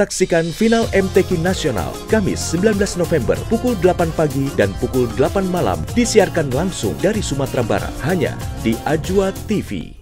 Saksikan final MTQ Nasional Kamis 19 November pukul 8 pagi dan pukul 8 malam disiarkan langsung dari Sumatera Barat hanya di Ajwa TV.